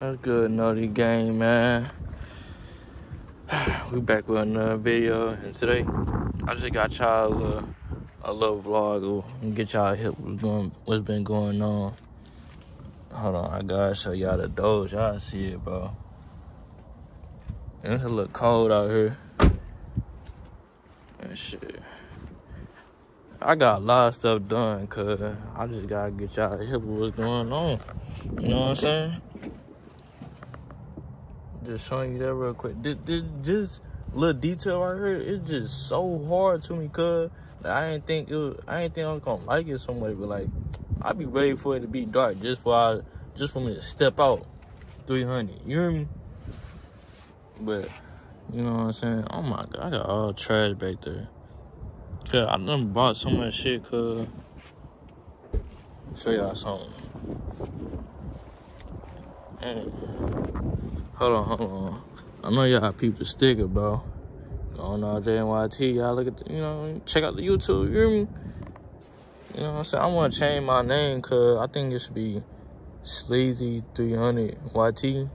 That's good, Naughty Game, man. We back with another video, and today I just got y'all a little, a little vlog and get y'all hip what's going, what's been going on. Hold on, I gotta show y'all the doors. Y'all see it, bro. And it's a little cold out here. And shit. I got a lot of stuff done, cause I just gotta get y'all hip with what's going on. You know what I'm saying? Just showing you that real quick. This, this, this little detail right here, it's just so hard to me, cuz like, I didn't think it was, I didn't think I was gonna like it so much, but like I'd be ready for it to be dark just for I, just for me to step out 300. You hear me? But you know what I'm saying? Oh my god, I got all trash back there. Cause I done bought so much shit, cuz show y'all something. And Hold on, hold on. I know y'all peep the sticker, bro. Going all JNYT, y'all look at the, you know, check out the YouTube, you me? You know what I'm saying? I want to change my name because I think it should be Sleezy 300 YT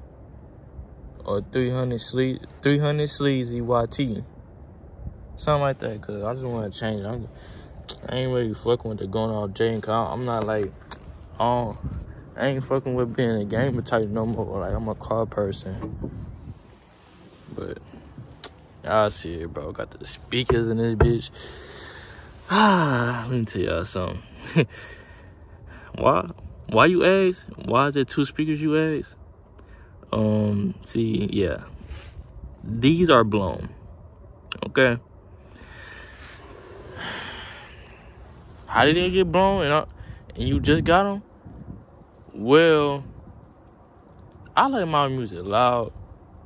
or 300 Sle 300 Sleezy YT. Something like that because I just want to change it. I ain't really fucking with the going all J because I'm not like, oh. I ain't fucking with being a gamer type no more. Like I'm a car person. But y'all see it, bro. Got the speakers in this bitch. Ah, let me tell y'all something. Why? Why you ask? Why is there two speakers you ask? Um, see, yeah. These are blown. Okay. How did they get blown? And, I, and you just got them? Well, I like my music loud,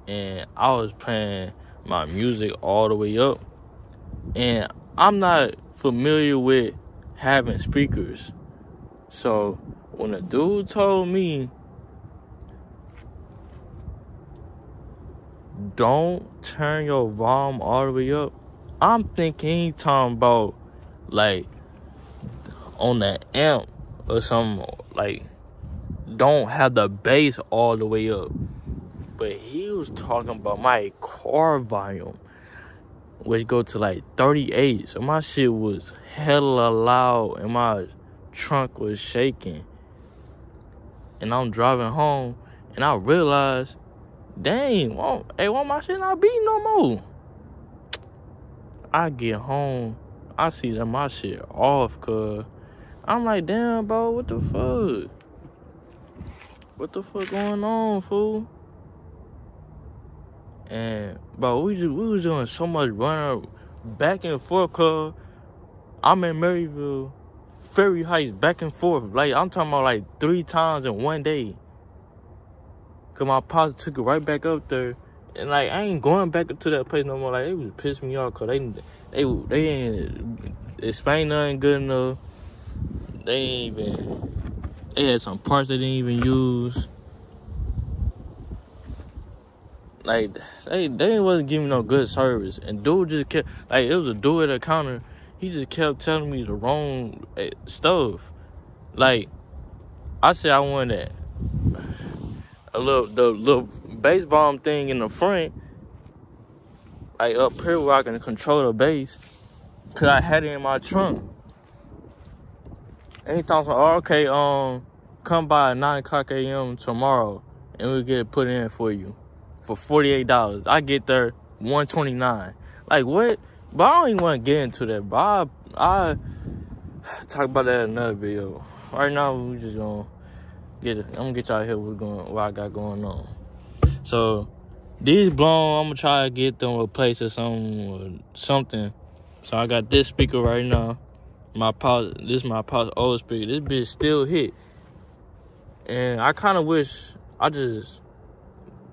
and I was playing my music all the way up, and I'm not familiar with having speakers. So when a dude told me, don't turn your volume all the way up, I'm thinking he talking about like on the amp or something like don't have the bass all the way up. But he was talking about my car volume, which go to like 38. So my shit was hella loud and my trunk was shaking. And I'm driving home and I realized, dang, won't, hey, why my shit not beat no more? I get home, I see that my shit off, cuz. I'm like, damn, bro, what the fuck? What the fuck going on, fool? And bro, we just we was doing so much running back and forth cause I'm in Maryville, Fairview Heights, back and forth. Like I'm talking about like three times in one day. Cause my pops took it right back up there. And like I ain't going back to that place no more. Like it was pissing me off cause they they they ain't explain nothing good enough. They ain't even they had some parts they didn't even use. Like they they wasn't giving no good service, and dude just kept like it was a dude at the counter. He just kept telling me the wrong eh, stuff. Like I said, I wanted a little the little bass volume thing in the front, like up here where I can control the bass, cause I had it in my trunk. And he about, oh, okay, um, come by at 9 o'clock a.m. tomorrow and we get put in for you for $48. I get there 129 Like, what? But I don't even want to get into that, but I, I talk about that in another video. Right now, we just gonna get it. I'm gonna get y'all here what's going, what I got going on. So, these blown, I'm gonna try to get them replaced or something, or something. So I got this speaker right now my pause this is my pause old speaker. This bitch still hit. And I kinda wish I just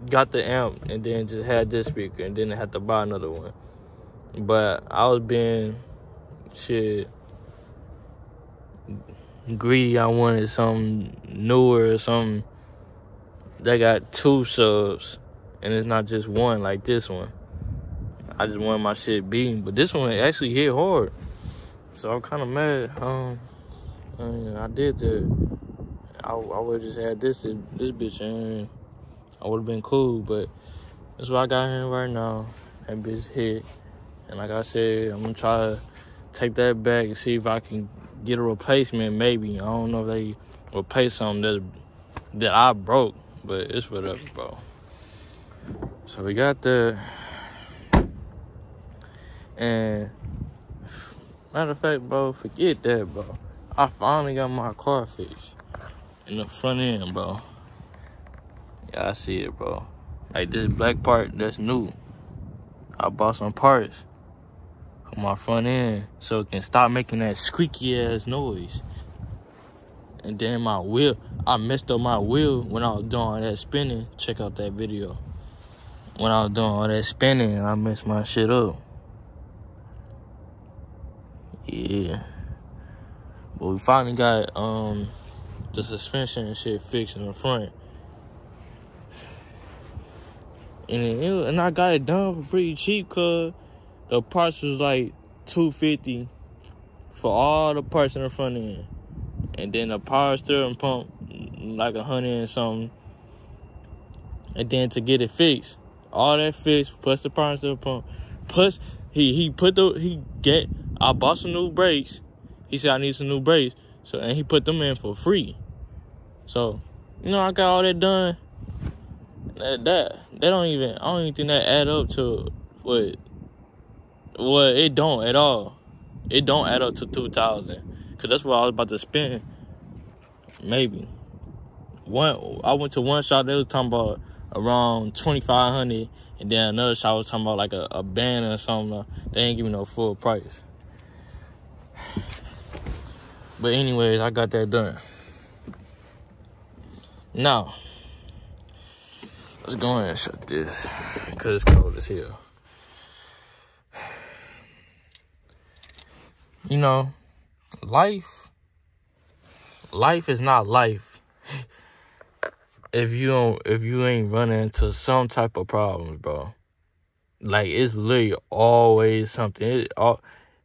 got the amp and then just had this speaker and didn't have to buy another one. But I was being shit greedy. I wanted something newer or something that got two subs and it's not just one like this one. I just wanted my shit beating, but this one actually hit hard. So I'm kind of mad. Um, I, mean, I did that. I, I would just had this this bitch in. I would have been cool, but that's what I got here right now. That bitch hit. And like I said, I'm gonna try to take that back and see if I can get a replacement. Maybe I don't know if they replace something that that I broke, but it's whatever, bro. So we got the and matter of fact, bro, forget that, bro. I finally got my car fixed in the front end, bro. Yeah, I see it, bro. Like this black part that's new. I bought some parts on my front end so it can stop making that squeaky ass noise. And then my wheel, I messed up my wheel when I was doing all that spinning. Check out that video. When I was doing all that spinning, I messed my shit up. Yeah. But we finally got um the suspension and shit fixed in the front. And it, and I got it done for pretty cheap cause the parts was like 250 for all the parts in the front end. And then the power steering pump like a hundred and something. And then to get it fixed, all that fixed plus the power steering pump, plus he he put the he get I bought some new brakes. He said I need some new brakes, so and he put them in for free. So, you know, I got all that done. That that, that don't even I don't even think that add up to what well it don't at all. It don't add up to two thousand. Cause that's what I was about to spend. Maybe. One I went to one shop they was talking about around twenty five hundred and then another shop was talking about like a, a band or something. Uh, they ain't give me no full price. But anyways, I got that done. Now, let's go ahead and shut this because it's cold as hell. You know, life, life is not life if you don't, if you ain't running into some type of problems, bro. Like it's literally always something. It all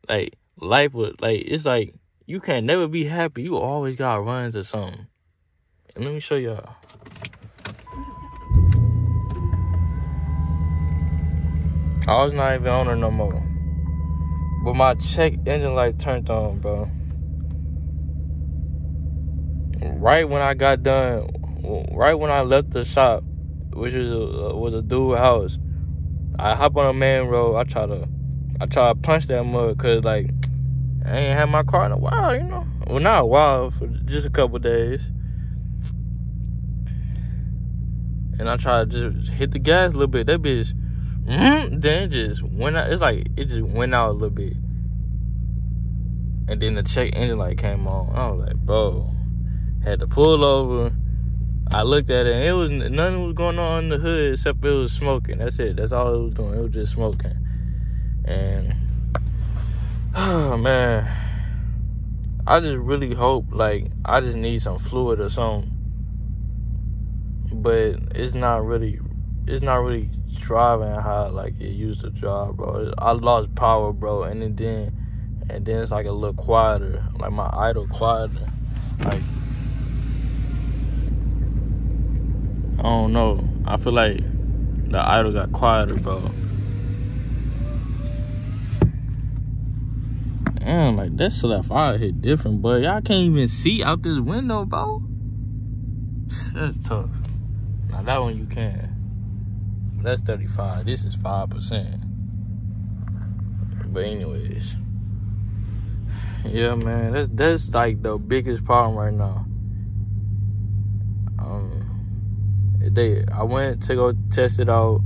like life would like it's like you can't never be happy. You always gotta run into something. And let me show y'all. I was not even on her no more. But my check engine light turned on, bro. Right when I got done, right when I left the shop, which was a was a dual house, I hop on a main road. I try to, I try to punch that mud, cause like I ain't had my car in a while, you know. Well, not a while, for just a couple days. And I tried to just hit the gas a little bit. That bitch, mm, then just went out. It's like it just went out a little bit. And then the check engine light came on. I was like, bro, had to pull over. I looked at it and it was nothing was going on in the hood except it was smoking. That's it. That's all it was doing. It was just smoking. And Oh man. I just really hope like I just need some fluid or something. But it's not really it's not really driving how like it used to drive, bro. I lost power, bro, and then and then it's like a little quieter, like my idle quieter. Like I don't know. I feel like the idle got quieter, bro. Damn, like that stuff out hit different, but y'all can't even see out this window, bro. That's tough. Now that one you can. That's 35. This is 5%. But anyways. Yeah, man. That's that's like the biggest problem right now. Um they I went to go test it out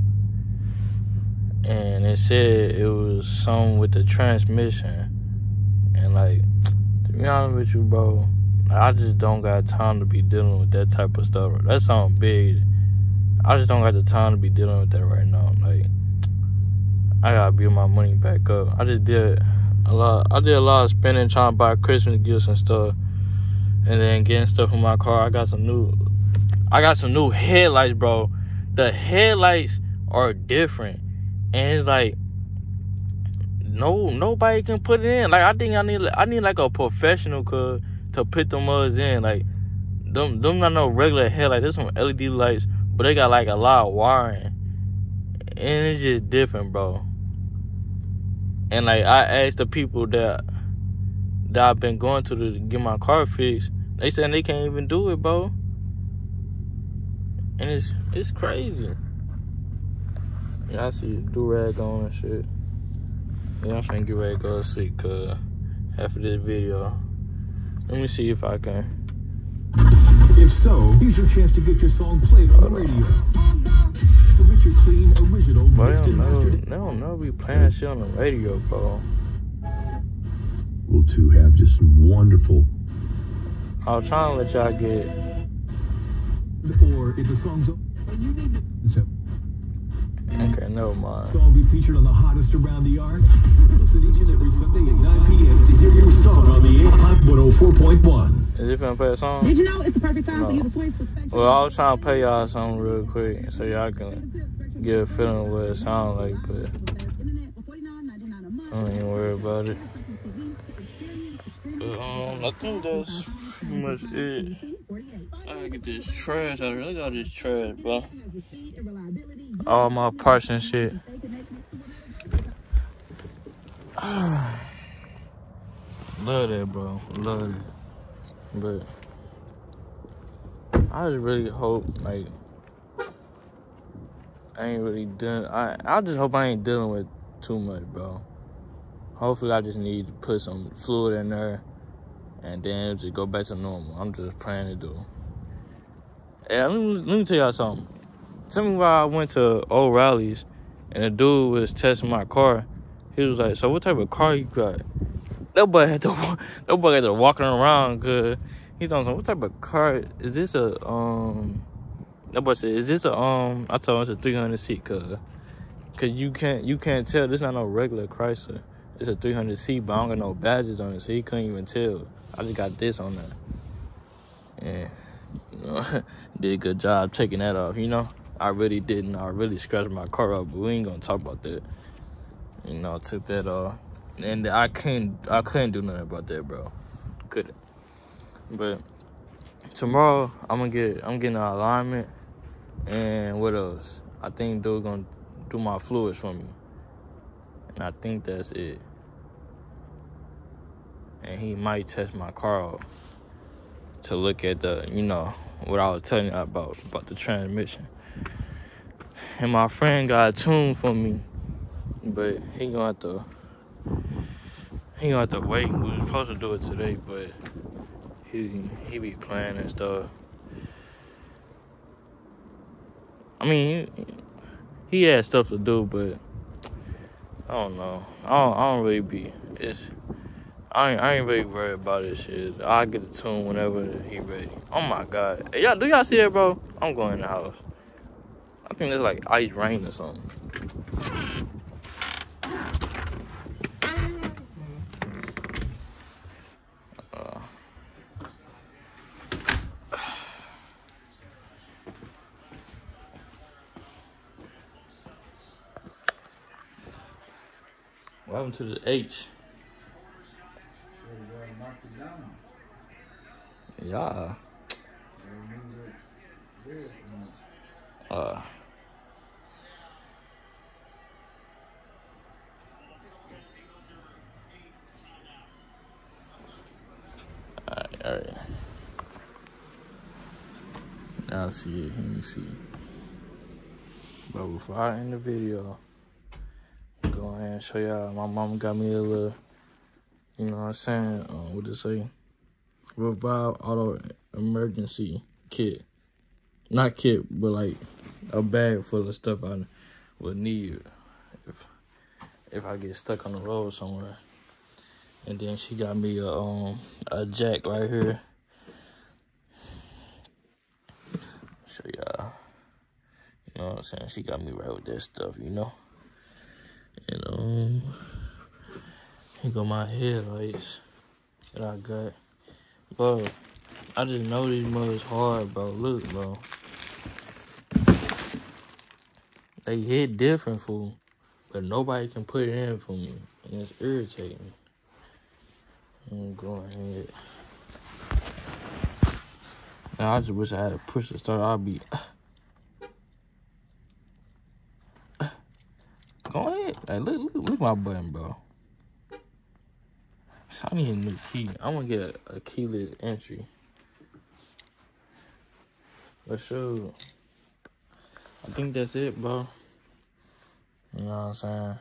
and it said it was something with the transmission and like, to be honest with you, bro, I just don't got time to be dealing with that type of stuff. That sounds big. I just don't got the time to be dealing with that right now. Like, I gotta build my money back up. I just did a lot. I did a lot of spending trying to buy Christmas gifts and stuff, and then getting stuff in my car. I got some new. I got some new headlights, bro. The headlights are different, and it's like no nobody can put it in. Like I think I need I need like a professional to put them muds in. Like them them not no regular headlight. There's some LED lights but they got like a lot of wiring, and it's just different, bro. And like I asked the people that that I've been going to to get my car fixed, they said they can't even do it, bro. And it's it's crazy. Yeah, I see do rag on and shit. Yeah, I'm finna get ready to go to sleep cause after this video. Let me see if I can. If so, here's your chance to get your song played on the radio. Submit your clean, original, But they mixed don't and know, mastered. they don't know we playing shit on the radio, bro. We'll too have just some wonderful. I was trying to let y'all get Or if the song's. So, okay, never mind. song be featured on the hottest around the arc. Listen each and every Sunday at 9 p.m. to hear your song on the 8 Hot 104.1. Is it finna play a song? Did you know it's the perfect time for No. you to switch to Spectrum? Well, I was trying to play y'all something real quick so y'all can get a feeling of what it sounds like, but I don't even worry about it. But, um, I think that's pretty much it. I gotta get this trash out of here. Look at all this trash, bro. All my parts and shit. Love that, bro. Love it. But I just really hope, like, I ain't really done. I I just hope I ain't dealing with too much, bro. Hopefully, I just need to put some fluid in there, and then just go back to normal. I'm just praying to do. Hey, let me, let me tell y'all something. Tell me why I went to O'Reilly's, and the dude was testing my car. He was like, "So what type of car you got?" That boy had to, that boy had to walking around, cause he's on some. What type of car is this? A um. That boy said, "Is this a um?" I told him it's a 300C, cause, cause you can't you can't tell. This not no regular Chrysler. It's a 300C, but I don't got no badges on it, so he couldn't even tell. I just got this on there. And you know, did a good job taking that off. You know, I really didn't. I really scratched my car up, but we ain't gonna talk about that. You know, I took that off, and I couldn't I couldn't do nothing about that, bro. Couldn't. But tomorrow I'm gonna get I'm getting an alignment. And what else? I think dude gonna do my fluids for me. And I think that's it. And he might test my car to look at the, you know, what I was telling you about about the transmission. And my friend got a tune for me, but he gonna have to he gonna have to wait. We was supposed to do it today, but he he be playing and stuff. I mean, he, he had stuff to do, but I don't know. I don't, I don't really be. It's I ain't, I ain't really worried about this shit. I get the tune whenever he ready. Oh my god, hey, y'all do y'all see that, bro? I'm going in the house. I think it's like ice rain or something. To the H? Yeah. Uh. Alright, alright. I'll see it. Let me see. But before I end the video, show y'all. My mom got me a little, you know what I'm saying? Um, what to say? Revive Auto Emergency Kit. Not kit, but like a bag full of stuff I would need if if I get stuck on the road somewhere. And then she got me a um a jack right here. Show y'all. You know what I'm saying? She got me right with that stuff, you know? And um here go my headlights that I got. Bro, I just know these mothers hard, bro. Look, bro. They hit different, fool. But nobody can put it in for me. And it's irritating. I'm going ahead. Now, I just wish I had a push to start. I'd be. Like look, look, look at my button, bro. So I need a new key. I want to get a, a keyless entry. But sure, I think that's it, bro. You know what I'm saying?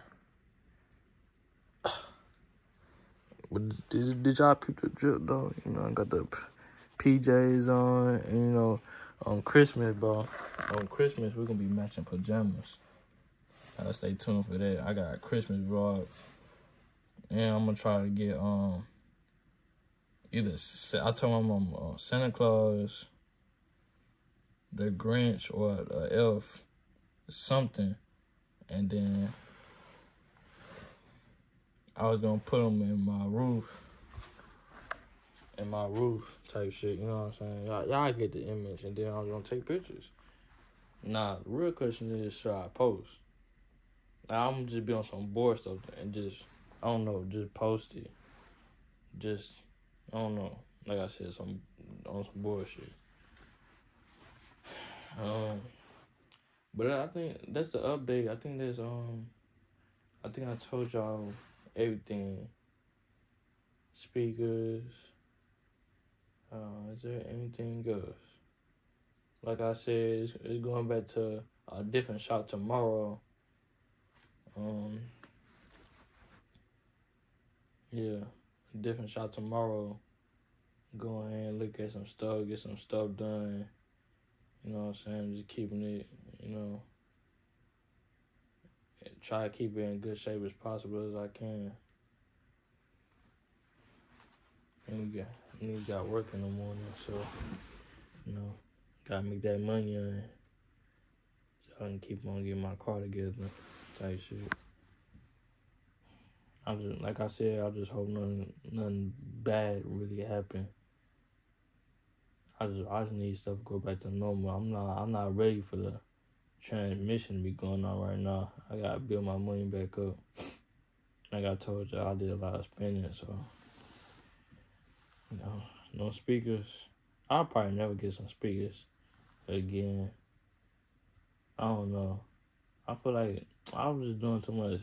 But did, did y'all peep the drip though? You know, I got the PJs on, and you know, on Christmas, bro. On Christmas, we're gonna be matching pajamas. Uh, stay tuned for that. I got Christmas vlog, and I'm gonna try to get um either I told my mom uh, Santa Claus, the Grinch, or the Elf, something, and then I was gonna put them in my roof, in my roof type shit. You know what I'm saying? Y'all, y'all get the image, and then I was gonna take pictures. Nah, the real question is, should I post? I'm just be on some board stuff and just, I don't know, just post it. Just, I don't know. Like I said, some on some bullshit. Um, but I think that's the update. I think there's um, I think I told y'all everything. Speakers. Uh, is there anything else? Like I said, it's, it's going back to a different shop tomorrow. Um, yeah, different shot tomorrow. Go ahead and look at some stuff, get some stuff done. You know what I'm saying? Just keeping it, you know, try to keep it in good shape as possible as I can. And we got, we got work in the morning, so, you know, gotta make that money on so I can keep on getting my car together type shit. I just like I said, I just hope nothing nothing bad really happen. I just I just need stuff to go back to normal. I'm not I'm not ready for the transmission to be going on right now. I gotta build my money back up. Like I told you, I did a lot of spending, so you know, no speakers. I'll probably never get some speakers again. I don't know. I feel like I was just doing too much.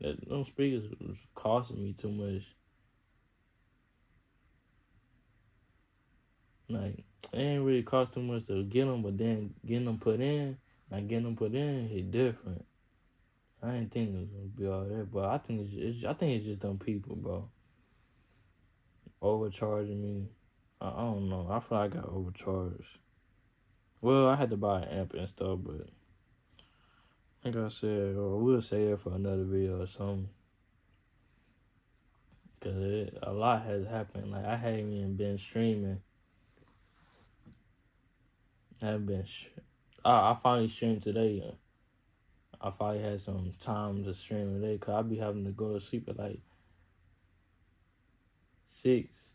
That those speakers was costing me too much. Like it ain't really cost too much to get them, but then getting them put in, like getting them put in, hit different. I didn't think it was gonna be all that, but I think it's, it's I think it's just them people, bro. Overcharging me. I, I don't know. I feel like I got overcharged. Well, I had to buy an amp and stuff, but like I said, or we'll say it for another video or something. Cause it, a lot has happened. Like I haven't even been streaming. I haven't been. I I finally streamed today. I finally had some time to stream today. Cause I be having to go to sleep at like six.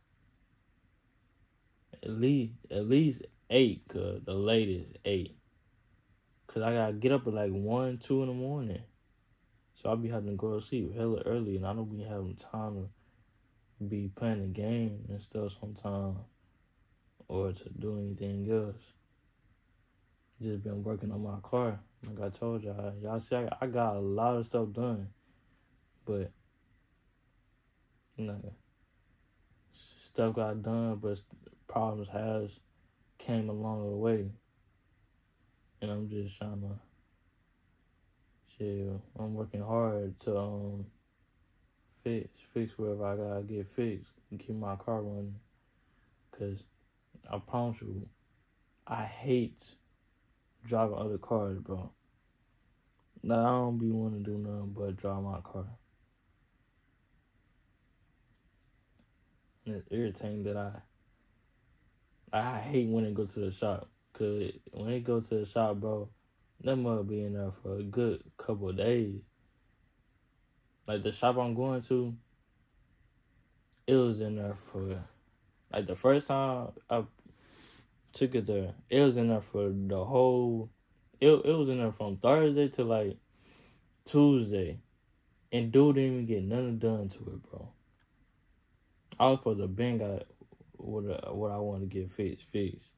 At least at least eight. Cause the latest eight. Cause I gotta get up at like one, two in the morning. So I'll be having to go to sleep hella early and I don't be having time to be playing the game and stuff sometimes or to do anything else. Just been working on my car. Like I told y'all. Y'all see I, I got a lot of stuff done. But you know stuff got done but problems has came along the way. And I'm just trying to shit. I'm working hard to um fix fix wherever I gotta get fixed and keep my car running. Cause I promise you, I hate driving other cars, bro. Now I don't be wanting to do nothing but drive my car. And it's irritating that I I hate when they go to the shop. Cause when they go to the shop, bro, that mug be in there for a good couple days. Like the shop I'm going to, it was in there for like the first time I took it there, it was in there for the whole it it was in there from Thursday to like Tuesday. And dude didn't even get nothing done to it, bro. I was supposed to bang got what what I wanted to get fixed fixed.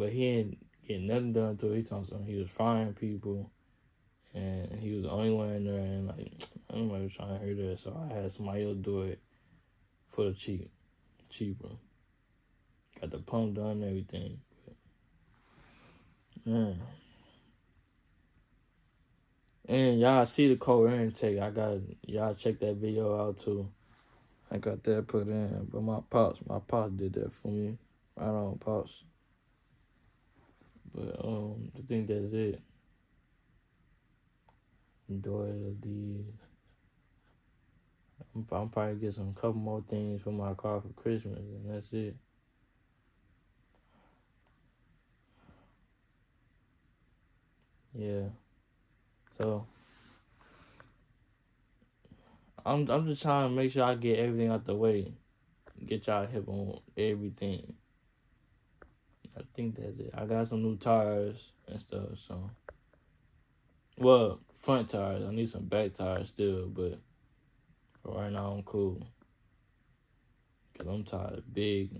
But he ain't getting nothing done it. He told something he was firing people and he was the only one in there, and like nobody was trying to hear that, so I had somebody else do it for the cheap, cheaper. Got the pump done and everything. Man. And y'all see the cold air intake. I got y'all check that video out too. I got that put in, but my pops, my pops did that for me. Right on, pops. But um, I think that's it. The. I'm, I'm probably get some couple more things for my car for Christmas, and that's it. Yeah. So I'm I'm just trying to make sure I get everything out the way. Get y'all hip on everything. I think that's it. I got some new tires and stuff, so well, front tires. I need some back tires still, but right now I'm cool. Cause I'm tired of big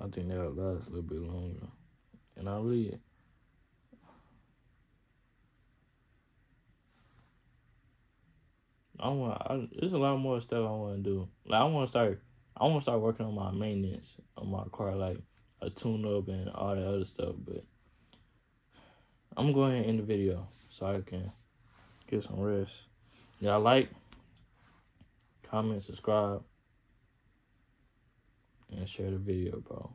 I think that'll last a little bit longer. And I really I want. I, there's a lot more stuff I want to do. Like I want to start. I want to start working on my maintenance on my car, like a tune up and all that other stuff. But I'm going to end the video so I can get some rest. Y'all like, comment, subscribe, and share the video, bro.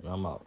And I'm out.